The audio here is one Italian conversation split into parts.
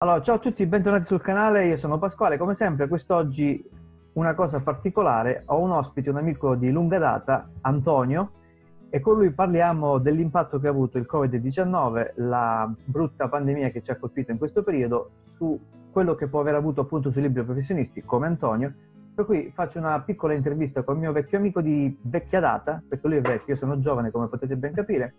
Allora, ciao a tutti, bentornati sul canale, io sono Pasquale, come sempre quest'oggi una cosa particolare, ho un ospite, un amico di lunga data, Antonio, e con lui parliamo dell'impatto che ha avuto il Covid-19, la brutta pandemia che ci ha colpito in questo periodo, su quello che può aver avuto appunto sui libri professionisti come Antonio, per cui faccio una piccola intervista con il mio vecchio amico di vecchia data, perché lui è vecchio, io sono giovane come potete ben capire,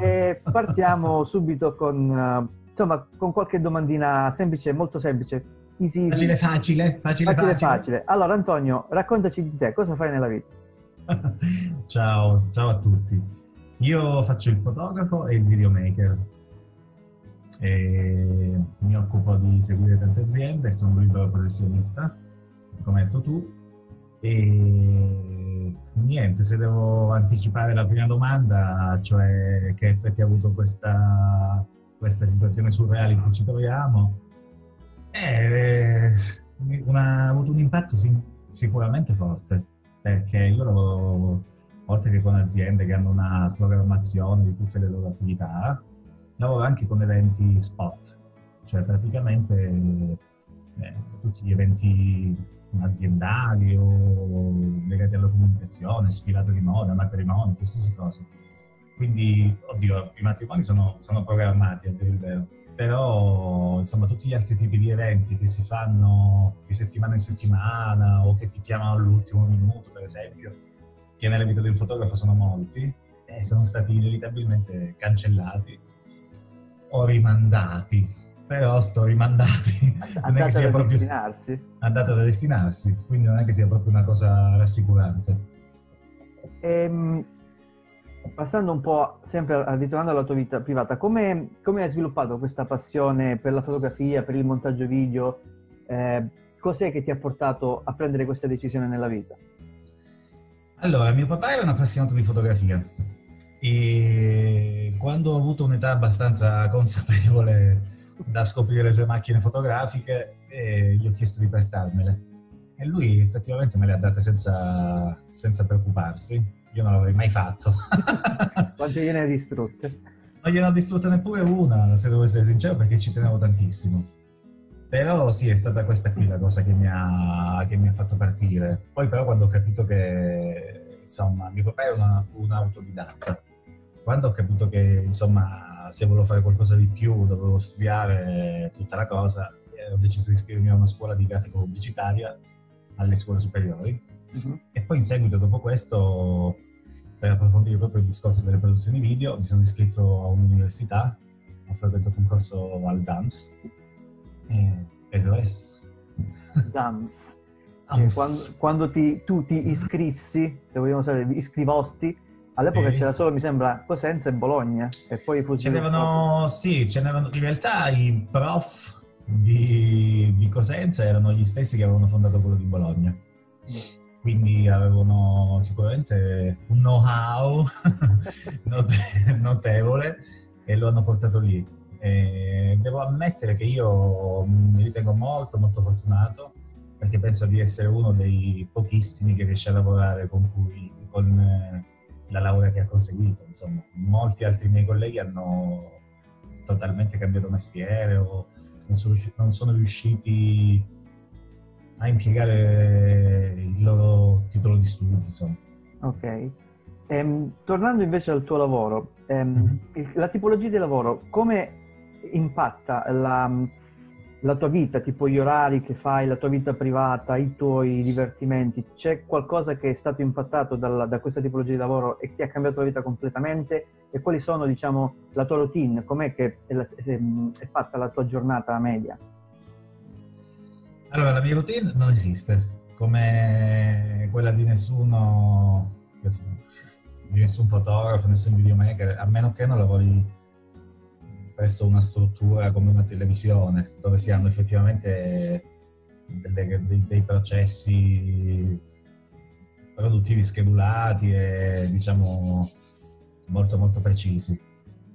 e partiamo subito con insomma, con qualche domandina semplice, molto semplice. Easy, facile, facile, facile, facile, facile. Allora, Antonio, raccontaci di te, cosa fai nella vita? ciao, ciao a tutti. Io faccio il fotografo e il videomaker. E mi occupo di seguire tante aziende, sono un libero professionista, come hai detto tu. E niente, se devo anticipare la prima domanda, cioè che effetti ha avuto questa questa situazione surreale in cui ci troviamo, è, una, ha avuto un impatto sicuramente forte, perché io lavoro, oltre che con aziende che hanno una programmazione di tutte le loro attività, lavoro anche con eventi spot, cioè praticamente eh, tutti gli eventi aziendali o legati alla comunicazione, sfilato di moda, matrimoni, qualsiasi cosa quindi, oddio, i matrimoni sono, sono programmati a dire il vero, però insomma tutti gli altri tipi di eventi che si fanno di settimana in settimana o che ti chiamano all'ultimo minuto, per esempio, che nella vita di un fotografo sono molti, eh, sono stati inevitabilmente cancellati o rimandati. Però sto rimandati. non è che sia proprio destinarsi. andata da destinarsi, quindi non è che sia proprio una cosa rassicurante. Ehm, Passando un po', sempre ritornando alla tua vita privata, come, come, hai sviluppato questa passione per la fotografia, per il montaggio video? Eh, cos'è che ti ha portato a prendere questa decisione nella vita? Allora, mio papà era un appassionato di fotografia e quando ho avuto un'età abbastanza consapevole da scoprire le sue macchine fotografiche, eh, gli ho chiesto di prestarmele. E lui effettivamente me le ha date senza, senza preoccuparsi io non l'avrei mai fatto. Quante gliene hai distrutte? Non gliene ho distrutte neppure una, se devo essere sincero, perché ci tenevo tantissimo. Però sì, è stata questa qui la cosa che mi ha, che mi ha fatto partire. Poi però quando ho capito che, insomma, mio papà era un autodidatta. Quando ho capito che, insomma, se volevo fare qualcosa di più, dovevo studiare tutta la cosa, ho deciso di iscrivermi a una scuola di grafica pubblicitaria alle scuole superiori Uh-huh. E poi in seguito, dopo questo, per approfondire proprio il discorso delle produzioni video, mi sono iscritto a un'università, ho frequentato un corso al DAMS, e SOS. DAMS. DAMS. Quando, quando ti, tu ti iscrissi, se vogliamo sapere, iscrivosti, all'epoca sì. c'era solo, mi sembra, Cosenza e Bologna, e poi fu... Ce n'erano, sì, ce n'erano, in realtà i prof di, di Cosenza erano gli stessi che avevano fondato quello di Bologna. Mm quindi avevano sicuramente un know-how notevole e lo hanno portato lì. E devo ammettere che io mi ritengo molto molto fortunato perché penso di essere uno dei pochissimi che riesce a lavorare con, cui, con eh, la laurea che ha conseguito. Insomma, molti altri miei colleghi hanno totalmente cambiato mestiere o non sono, non sono riusciti a impiegare il loro titolo di studio, insomma. Ok. Ehm, tornando invece al tuo lavoro, ehm, mm-hmm. la tipologia di lavoro, come impatta la, la, tua vita, tipo gli orari che fai, la tua vita privata, i tuoi divertimenti? C'è qualcosa che è stato impattato dalla, da questa tipologia di lavoro e ti ha cambiato la vita completamente? E quali sono, diciamo, la tua routine? Com'è che è, la, è, è fatta la tua giornata media? Allora, la mia routine non esiste, come quella di nessuno, di nessun fotografo, nessun videomaker, a meno che non lavori presso una struttura come una televisione, dove si hanno effettivamente delle, dei, dei processi produttivi schedulati e diciamo molto molto precisi.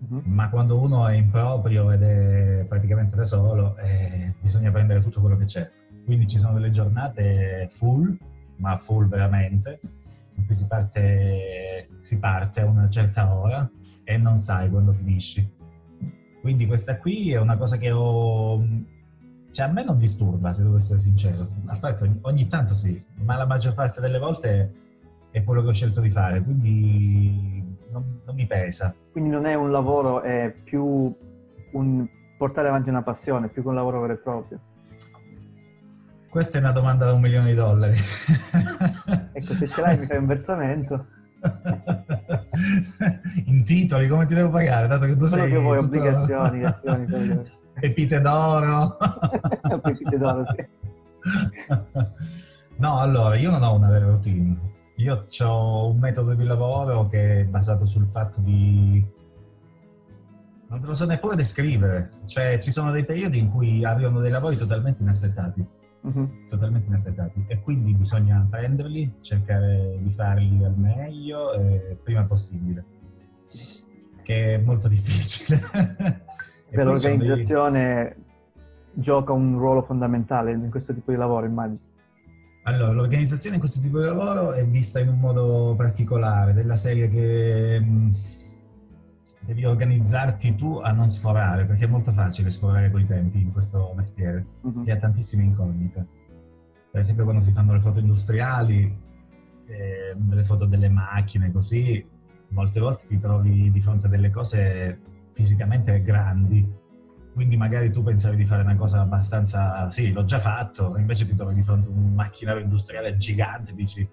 Uh-huh. Ma quando uno è in proprio ed è praticamente da solo, eh, bisogna prendere tutto quello che c'è. Quindi ci sono delle giornate full, ma full veramente, in cui si parte, si parte a una certa ora e non sai quando finisci. Quindi questa qui è una cosa che ho... Cioè a me non disturba, se devo essere sincero. Aspetta, ogni tanto sì, ma la maggior parte delle volte è quello che ho scelto di fare, quindi non, non mi pesa. Quindi non è un lavoro, è più un portare avanti una passione, più che un lavoro vero e proprio. Questa è una domanda da un milione di dollari. ecco, se ce l'hai mi fai un versamento. in titoli come ti devo pagare dato che tu Quello sei che vuoi tutto... obbligazioni azioni pepite d'oro. Pepite d'oro sì. No allora io non ho una vera routine. Io ho un metodo di lavoro che è basato sul fatto di non te lo so neppure descrivere. Cioè ci sono dei periodi in cui arrivano dei lavori totalmente inaspettati uh-huh. totalmente inaspettati e quindi bisogna prenderli, cercare di farli al meglio e prima possibile, che è molto difficile. per l'organizzazione dei... gioca un ruolo fondamentale in questo tipo di lavoro, immagino. Allora, l'organizzazione in questo tipo di lavoro è vista in un modo particolare, della serie che devi organizzarti tu a non sforare, perché è molto facile sforare con i tempi in questo mestiere, uh-huh. che ha tantissime incognite. Per esempio quando si fanno le foto industriali, eh, le foto delle macchine, così, molte volte ti trovi di fronte a delle cose fisicamente grandi. Quindi magari tu pensavi di fare una cosa abbastanza, sì, l'ho già fatto, invece ti trovi di fronte a un macchinario industriale gigante, dici,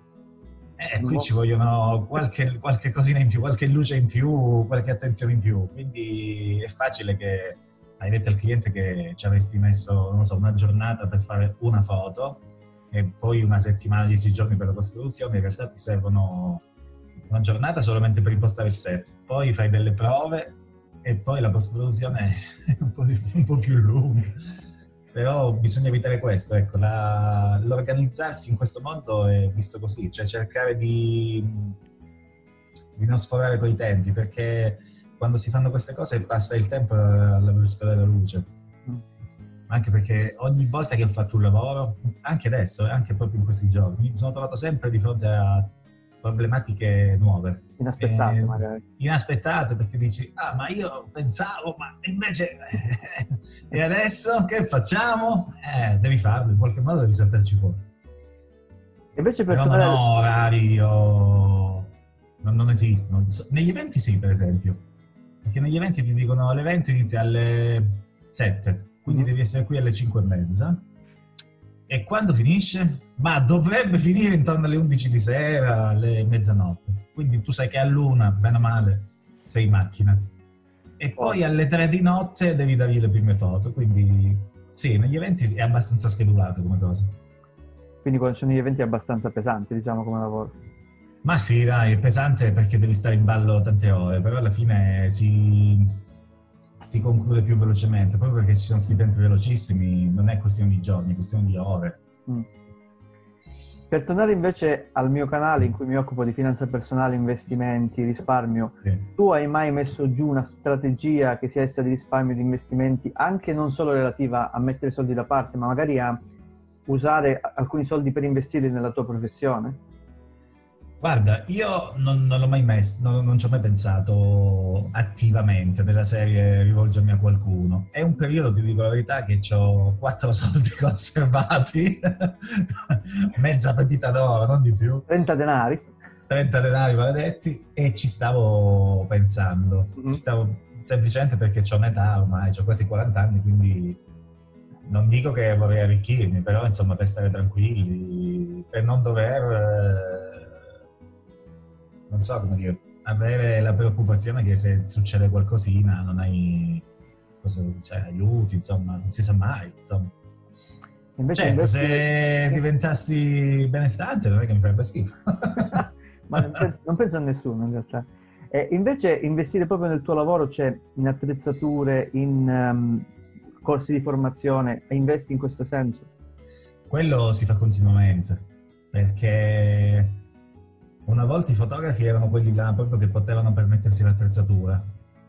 eh, qui ci vogliono qualche, qualche, cosina in più, qualche luce in più, qualche attenzione in più. Quindi è facile che hai detto al cliente che ci avresti messo, non so, una giornata per fare una foto e poi una settimana, dieci giorni per la post-produzione. In realtà ti servono una giornata solamente per impostare il set. Poi fai delle prove e poi la post-produzione è un po', di, un po più lunga però bisogna evitare questo, ecco, la, l'organizzarsi in questo mondo è visto così, cioè cercare di, di non sforare coi tempi, perché quando si fanno queste cose passa il tempo alla velocità della luce. Anche perché ogni volta che ho fatto un lavoro, anche adesso, anche proprio in questi giorni, mi sono trovato sempre di fronte a problematiche nuove. Inaspettate eh, magari. Inaspettate perché dici, ah ma io pensavo, ma invece... e adesso che facciamo? Eh, devi farlo, in qualche modo devi saltarci fuori. Invece per Però tornare... non ho orari o... non, non esistono. Negli eventi sì, per esempio. Perché negli eventi ti dicono l'evento inizia alle 7, quindi mm. devi essere qui alle 5 e mezza e quando finisce? Ma dovrebbe finire intorno alle 11 di sera, alle mezzanotte. Quindi tu sai che all'una, bene o male, sei in macchina. E poi alle 3 di notte devi dargli le prime foto. Quindi sì, negli eventi è abbastanza schedulato come cosa. Quindi quando sono gli eventi è abbastanza pesante, diciamo, come lavoro. Ma sì, dai, è pesante perché devi stare in ballo tante ore, però alla fine si, si conclude più velocemente, proprio perché ci sono questi tempi velocissimi, non è questione di giorni, è questione di ore. Mm. Per tornare invece al mio canale in cui mi occupo di finanza personale, investimenti, risparmio, sì. tu hai mai messo giù una strategia che sia essa di risparmio, di investimenti, anche non solo relativa a mettere soldi da parte, ma magari a usare alcuni soldi per investirli nella tua professione? Guarda, io non, non l'ho mai messo, non, non, ci ho mai pensato attivamente nella serie rivolgermi a qualcuno. È un periodo, ti dico la verità, che ho quattro soldi conservati, mezza pepita d'oro, non di più. 30 denari. 30 denari maledetti e ci stavo pensando. Mm-hmm. Ci stavo semplicemente perché ho un'età ormai, ho quasi 40 anni, quindi non dico che vorrei arricchirmi, però insomma per stare tranquilli, per non dover non so come dire, avere la preoccupazione che se succede qualcosina non hai cosa, cioè, aiuti, insomma, non si sa mai, insomma. Invece, certo, invece... se diventassi benestante non è che mi farebbe schifo. Ma non penso, non penso, a nessuno in realtà. E invece investire proprio nel tuo lavoro, cioè in attrezzature, in um, corsi di formazione, investi in questo senso? Quello si fa continuamente, perché una volta i fotografi erano quelli là proprio che potevano permettersi l'attrezzatura,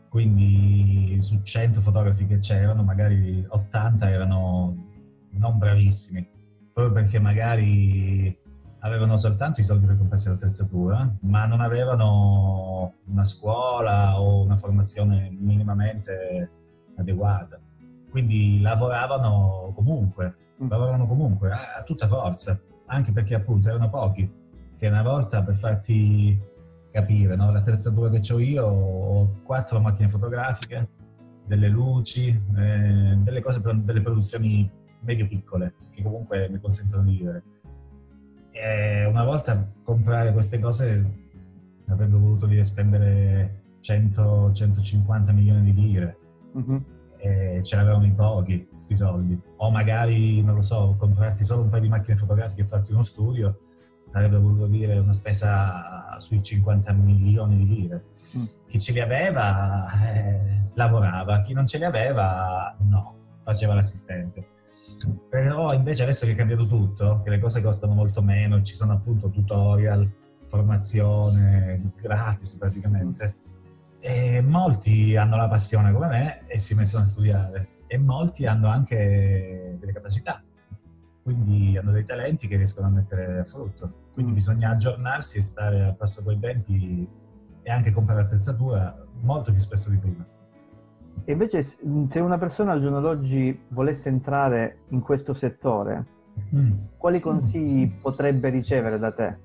quindi su 100 fotografi che c'erano, magari 80 erano non bravissimi, proprio perché magari avevano soltanto i soldi per comprarsi l'attrezzatura, ma non avevano una scuola o una formazione minimamente adeguata. Quindi lavoravano comunque, mm. lavoravano comunque a, a tutta forza, anche perché appunto erano pochi, che una volta per farti capire, no? l'attrezzatura che ho io, ho quattro macchine fotografiche, delle luci, eh, delle cose, delle produzioni medio-piccole, che comunque mi consentono di vivere. E una volta comprare queste cose avrebbe voluto dire spendere 100-150 milioni di lire. Mm-hmm. E ce l'avevano in pochi questi soldi. O magari, non lo so, comprarti solo un paio di macchine fotografiche e farti uno studio avrebbe voluto dire una spesa sui 50 milioni di lire. Mm. Chi ce li aveva eh, lavorava, chi non ce li aveva no, faceva l'assistente. Però invece adesso che è cambiato tutto, che le cose costano molto meno, ci sono appunto tutorial, formazione gratis praticamente, e molti hanno la passione come me e si mettono a studiare e molti hanno anche delle capacità, quindi hanno dei talenti che riescono a mettere a frutto. Quindi mm. bisogna aggiornarsi e stare al passo con i tempi e anche comprare attrezzatura molto più spesso di prima. E invece se una persona al giorno d'oggi volesse entrare in questo settore, mm. quali consigli mm. potrebbe ricevere da te?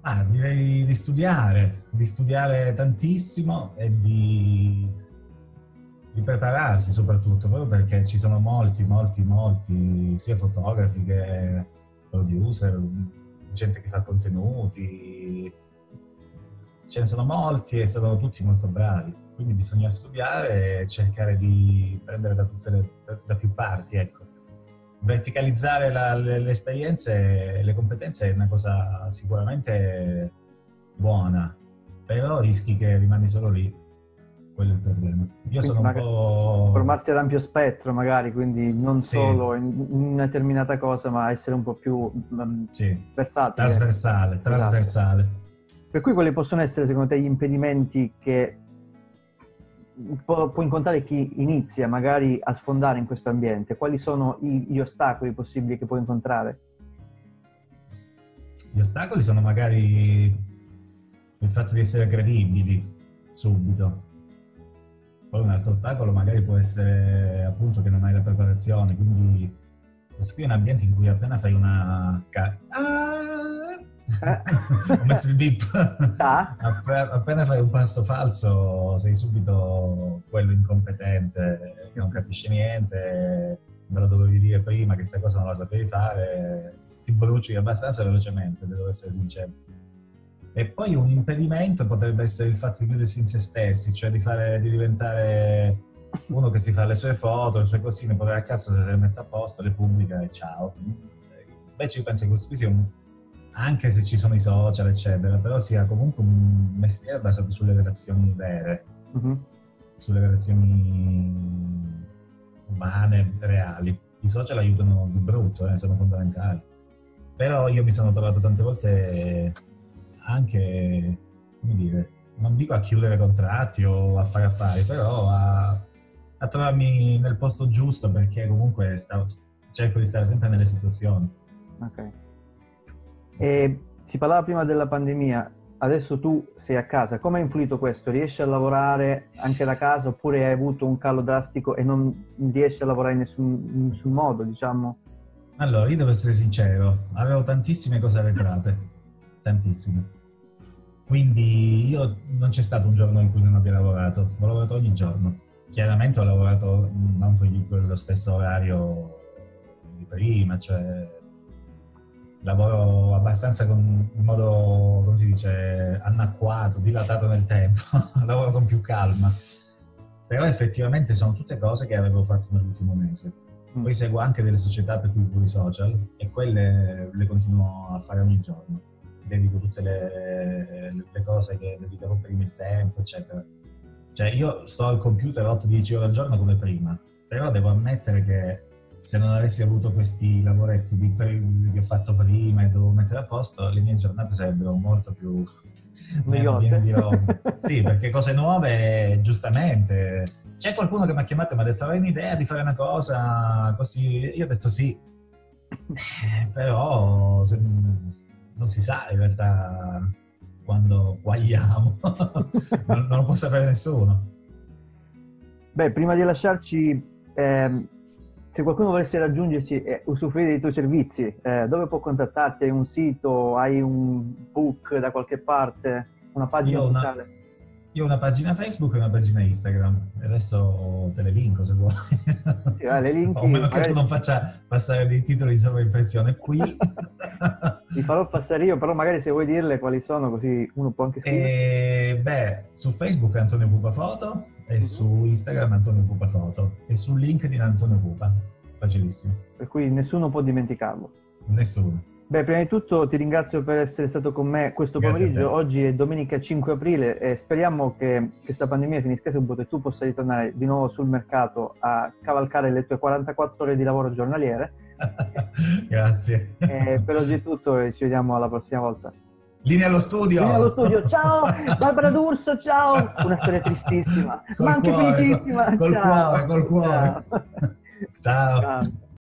Ah, direi di studiare, di studiare tantissimo e di, di, prepararsi soprattutto, proprio perché ci sono molti, molti, molti, sia fotografi che producer, gente che fa contenuti, ce ne sono molti e sono tutti molto bravi, quindi bisogna studiare e cercare di prendere da le, da più parti, ecco. Verticalizzare la, le, le, esperienze e le competenze è una cosa sicuramente buona, però rischi che rimani solo lì, quello è il problema. Io sono un po'... Formarsi ad ampio spettro magari, quindi non sì. solo in una determinata cosa, ma essere un po' più um, sì. versatile. Trasversale, trasversale. Esatto. Per cui quali possono essere secondo te gli impedimenti che può, può, incontrare chi inizia magari a sfondare in questo ambiente? Quali sono i, gli ostacoli possibili che può incontrare? Gli ostacoli sono magari il fatto di essere credibili subito. Poi un altro ostacolo magari può essere appunto che non hai la preparazione, quindi questo qui è un ambiente in cui appena fai una... Ca- ah! ho messo il bip. Ah. Appena fai un passo falso sei subito quello incompetente che non capisce niente, me lo dovevi dire prima che questa cosa non la sapevi fare, ti bruci abbastanza velocemente se devo essere sincero. E poi un impedimento potrebbe essere il fatto di chiudersi in se stessi, cioè di, fare, di diventare uno che si fa le sue foto, le sue cosine, poi a cazzo se le mette a posto, le pubblica e ciao. Invece io penso che questo qui sia un, anche se ci sono i social, eccetera, però sia comunque un mestiere basato sulle relazioni vere, uh-huh. sulle relazioni umane, reali. I social aiutano di brutto, eh, sono fondamentali. Però io mi sono trovato tante volte anche, come dire, non dico a chiudere contratti o a fare affari, però a, a trovarmi nel posto giusto perché comunque stavo, cerco di stare sempre nelle situazioni. Ok. E si parlava prima della pandemia, adesso tu sei a casa, come ha influito questo? Riesci a lavorare anche da casa oppure hai avuto un calo drastico e non riesci a lavorare in nessun, in nessun modo, diciamo? Allora, io devo essere sincero, avevo tantissime cose arretrate, tantissime. Quindi io non c'è stato un giorno in cui non abbia lavorato, ho lavorato ogni giorno. Chiaramente ho lavorato non per lo stesso orario di prima, cioè lavoro abbastanza con, in modo, come si dice, anacquato, dilatato nel tempo, lavoro con più calma. Però effettivamente sono tutte cose che avevo fatto nell'ultimo mese. Mm. Poi seguo anche delle società per cui uso i social e quelle le continuo a fare ogni giorno. Dedico tutte le, le cose che dedicavo prima il tempo, eccetera. Cioè io sto al computer 8-10 ore al giorno come prima, però devo ammettere che se non avessi avuto questi lavoretti di, che ho fatto prima e dovevo mettere a posto, le mie giornate sarebbero molto più piene di roba. sì, perché cose nuove, giustamente. C'è qualcuno che mi ha chiamato e mi ha detto: Avevi un'idea di fare una cosa così? Io ho detto sì, eh, però se, non si sa in realtà quando guagliamo, non, non lo può sapere nessuno. Beh, prima di lasciarci, ehm, se qualcuno volesse raggiungerci e usufruire dei tuoi servizi, eh, dove può contattarti? Hai un sito? Hai un book da qualche parte? Una pagina Io? Una, io ho una pagina Facebook e una pagina Instagram. Adesso te le linko se vuoi. Sì, eh, le linki, o meno che magari... tu non faccia passare dei titoli di sovraimpressione qui. Li farò passare io, però magari se vuoi dirle quali sono, così uno può anche scrivere. E, beh, su Facebook è Antonio Pupa Foto e Mhm. su Instagram Antonio Pupa Foto e su LinkedIn Antonio Pupa. Facilissimo. Per cui nessuno può dimenticarlo. Nessuno. Beh, prima di tutto ti ringrazio per essere stato con me questo Grazie pomeriggio. Oggi è domenica 5 aprile e speriamo che questa pandemia finisca subito e tu possa ritornare di nuovo sul mercato a cavalcare le tue 44 ore di lavoro giornaliere. Grazie. E per oggi è tutto e ci vediamo alla prossima volta. Linea allo studio. Linea allo studio, ciao! Barbara D'Urso, ciao! Una storia tristissima, Col ma anche cuore, felicissima. col ciao. cuore, col cuore. Ciao. Ciao.